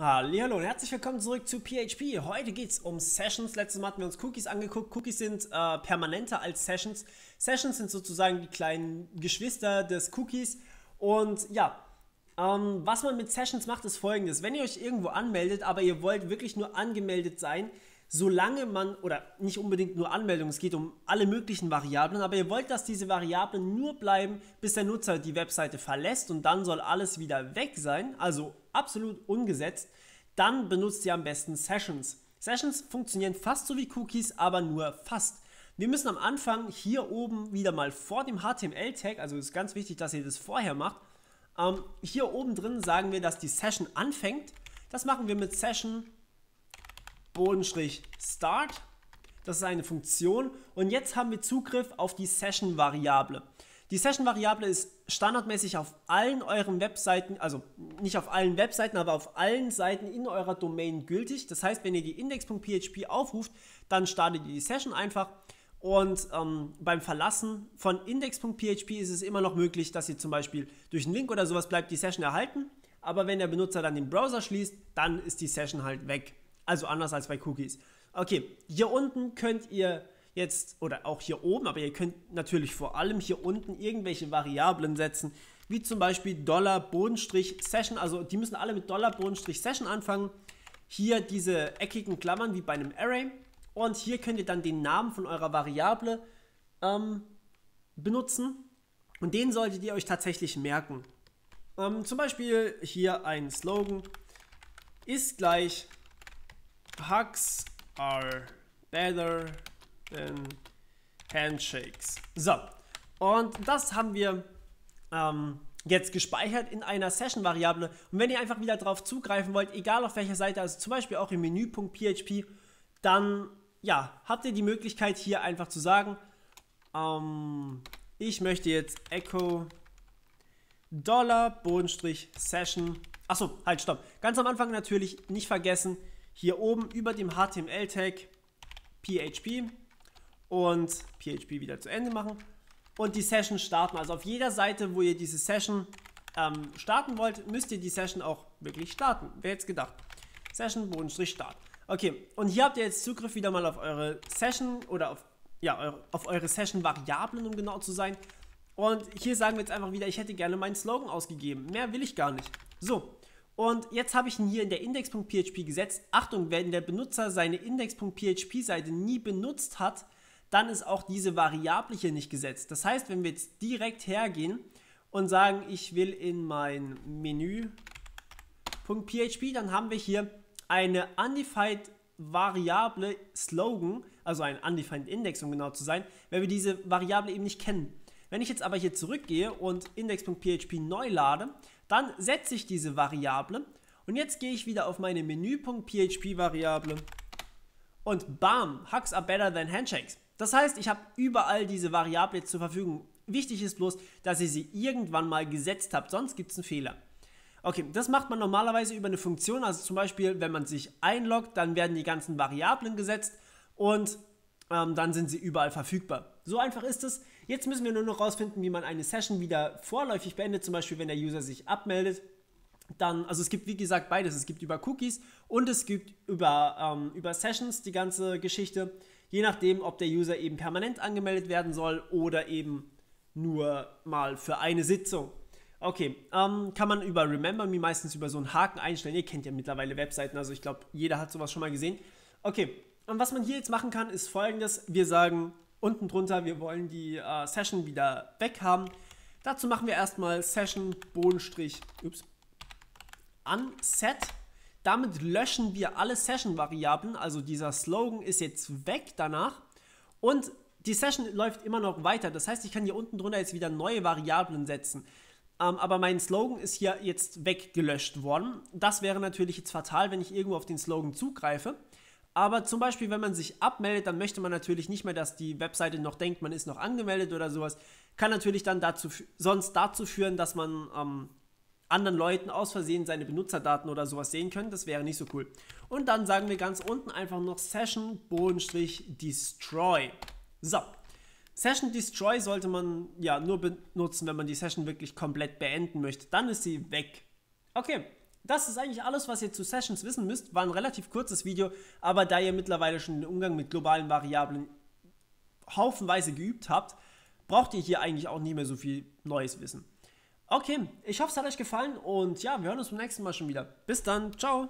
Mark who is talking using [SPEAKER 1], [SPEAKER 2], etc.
[SPEAKER 1] Hallo und herzlich willkommen zurück zu PHP. Heute geht es um Sessions. Letztes Mal hatten wir uns Cookies angeguckt. Cookies sind äh, permanenter als Sessions. Sessions sind sozusagen die kleinen Geschwister des Cookies. Und ja, ähm, was man mit Sessions macht, ist folgendes. Wenn ihr euch irgendwo anmeldet, aber ihr wollt wirklich nur angemeldet sein, solange man, oder nicht unbedingt nur Anmeldung, es geht um alle möglichen Variablen, aber ihr wollt, dass diese Variablen nur bleiben, bis der Nutzer die Webseite verlässt und dann soll alles wieder weg sein, also absolut ungesetzt, dann benutzt ihr am besten Sessions. Sessions funktionieren fast so wie Cookies, aber nur fast. Wir müssen am Anfang hier oben wieder mal vor dem HTML-Tag, also ist ganz wichtig, dass ihr das vorher macht, ähm, hier oben drin sagen wir, dass die Session anfängt. Das machen wir mit Session Bodenstrich Start. Das ist eine Funktion. Und jetzt haben wir Zugriff auf die Session-Variable. Die Session-Variable ist standardmäßig auf allen euren Webseiten, also nicht auf allen Webseiten, aber auf allen Seiten in eurer Domain gültig. Das heißt, wenn ihr die index.php aufruft, dann startet ihr die Session einfach. Und ähm, beim Verlassen von index.php ist es immer noch möglich, dass ihr zum Beispiel durch einen Link oder sowas bleibt die Session erhalten. Aber wenn der Benutzer dann den Browser schließt, dann ist die Session halt weg. Also anders als bei Cookies. Okay, hier unten könnt ihr jetzt, oder auch hier oben, aber ihr könnt natürlich vor allem hier unten irgendwelche Variablen setzen, wie zum Beispiel Dollar Bodenstrich Session, also die müssen alle mit Dollar Bodenstrich Session anfangen. Hier diese eckigen Klammern wie bei einem Array und hier könnt ihr dann den Namen von eurer Variable ähm, benutzen und den solltet ihr euch tatsächlich merken. Ähm, zum Beispiel hier ein Slogan ist gleich Hugs are better than handshakes. So, und das haben wir ähm, jetzt gespeichert in einer Session-Variable. Und wenn ihr einfach wieder darauf zugreifen wollt, egal auf welcher Seite, also zum Beispiel auch im Menü.php, dann ja, habt ihr die Möglichkeit hier einfach zu sagen, ähm, ich möchte jetzt Echo Session. Achso, halt, stopp. Ganz am Anfang natürlich nicht vergessen, hier oben über dem HTML-Tag PHP und PHP wieder zu Ende machen und die Session starten. Also auf jeder Seite, wo ihr diese Session ähm, starten wollt, müsst ihr die Session auch wirklich starten. Wer jetzt gedacht? Session Bodenstrich Start. Okay, und hier habt ihr jetzt Zugriff wieder mal auf eure Session oder auf, ja, auf eure Session-Variablen, um genau zu sein. Und hier sagen wir jetzt einfach wieder, ich hätte gerne meinen Slogan ausgegeben. Mehr will ich gar nicht. So, und jetzt habe ich ihn hier in der index.php gesetzt. Achtung, wenn der Benutzer seine index.php-Seite nie benutzt hat, dann ist auch diese Variable hier nicht gesetzt. Das heißt, wenn wir jetzt direkt hergehen und sagen, ich will in mein Menü.php, dann haben wir hier eine undefined Variable Slogan, also ein undefined Index, um genau zu sein, weil wir diese Variable eben nicht kennen. Wenn ich jetzt aber hier zurückgehe und index.php neu lade, dann setze ich diese Variable und jetzt gehe ich wieder auf meine Menü.php-Variable und bam, Hugs are better than Handshakes. Das heißt, ich habe überall diese Variable zur Verfügung. Wichtig ist bloß, dass ihr sie irgendwann mal gesetzt habt, sonst gibt es einen Fehler. Okay, das macht man normalerweise über eine Funktion, also zum Beispiel, wenn man sich einloggt, dann werden die ganzen Variablen gesetzt und ähm, dann sind sie überall verfügbar. So einfach ist es. Jetzt müssen wir nur noch rausfinden, wie man eine Session wieder vorläufig beendet, zum Beispiel wenn der User sich abmeldet. Dann, also es gibt wie gesagt beides. Es gibt über Cookies und es gibt über, ähm, über Sessions die ganze Geschichte. Je nachdem, ob der User eben permanent angemeldet werden soll oder eben nur mal für eine Sitzung. Okay, ähm, kann man über Remember Me meistens über so einen Haken einstellen. Ihr kennt ja mittlerweile Webseiten, also ich glaube, jeder hat sowas schon mal gesehen. Okay, und was man hier jetzt machen kann, ist folgendes. Wir sagen unten drunter, wir wollen die äh, Session wieder weg haben. Dazu machen wir erstmal Session Bodenstrich ups, Unset. Damit löschen wir alle Session-Variablen, also dieser Slogan ist jetzt weg danach. Und die Session läuft immer noch weiter. Das heißt, ich kann hier unten drunter jetzt wieder neue Variablen setzen. Ähm, aber mein Slogan ist hier jetzt weggelöscht worden. Das wäre natürlich jetzt fatal, wenn ich irgendwo auf den Slogan zugreife. Aber zum Beispiel, wenn man sich abmeldet, dann möchte man natürlich nicht mehr, dass die Webseite noch denkt, man ist noch angemeldet oder sowas. Kann natürlich dann dazu, sonst dazu führen, dass man ähm, anderen Leuten aus Versehen seine Benutzerdaten oder sowas sehen können. Das wäre nicht so cool. Und dann sagen wir ganz unten einfach noch Session Destroy. So. Session Destroy sollte man ja nur benutzen, wenn man die Session wirklich komplett beenden möchte. Dann ist sie weg. Okay, das ist eigentlich alles, was ihr zu Sessions wissen müsst. War ein relativ kurzes Video, aber da ihr mittlerweile schon den Umgang mit globalen Variablen haufenweise geübt habt, braucht ihr hier eigentlich auch nie mehr so viel neues Wissen. Okay, ich hoffe, es hat euch gefallen und ja, wir hören uns beim nächsten Mal schon wieder. Bis dann, ciao!